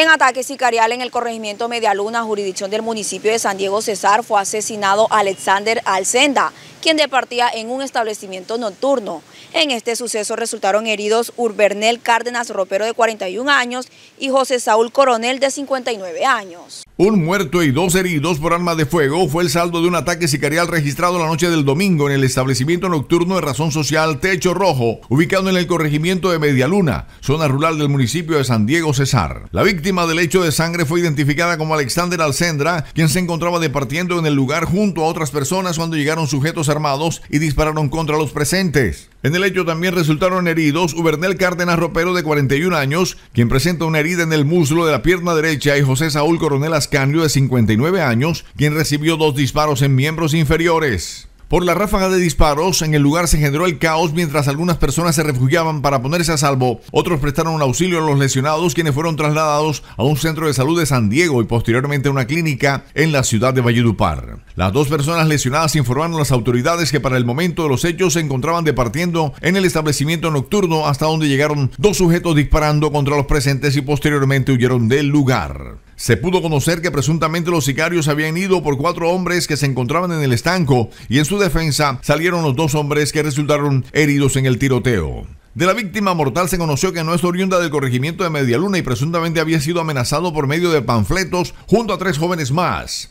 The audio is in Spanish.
En ataque sicarial en el corregimiento Medialuna, jurisdicción del municipio de San Diego Cesar, fue asesinado Alexander Alcenda, quien departía en un establecimiento nocturno. En este suceso resultaron heridos Urbernel Cárdenas Ropero de 41 años y José Saúl Coronel de 59 años. Un muerto y dos heridos por arma de fuego fue el saldo de un ataque sicarial registrado la noche del domingo en el establecimiento nocturno de razón social Techo Rojo, ubicado en el corregimiento de Medialuna, zona rural del municipio de San Diego Cesar. La víctima del hecho de sangre fue identificada como Alexander Alcendra, quien se encontraba departiendo en el lugar junto a otras personas cuando llegaron sujetos armados y dispararon contra los presentes. En el hecho también resultaron heridos Ubernel Cárdenas Ropero de 41 años, quien presenta una herida en el muslo de la pierna derecha y José Saúl Coronel Ascanio de 59 años, quien recibió dos disparos en miembros inferiores. Por la ráfaga de disparos, en el lugar se generó el caos mientras algunas personas se refugiaban para ponerse a salvo. Otros prestaron auxilio a los lesionados, quienes fueron trasladados a un centro de salud de San Diego y posteriormente a una clínica en la ciudad de Valledupar. Las dos personas lesionadas informaron a las autoridades que para el momento de los hechos se encontraban departiendo en el establecimiento nocturno hasta donde llegaron dos sujetos disparando contra los presentes y posteriormente huyeron del lugar. Se pudo conocer que presuntamente los sicarios habían ido por cuatro hombres que se encontraban en el estanco y en su defensa salieron los dos hombres que resultaron heridos en el tiroteo. De la víctima mortal se conoció que no es oriunda del corregimiento de Medialuna y presuntamente había sido amenazado por medio de panfletos junto a tres jóvenes más.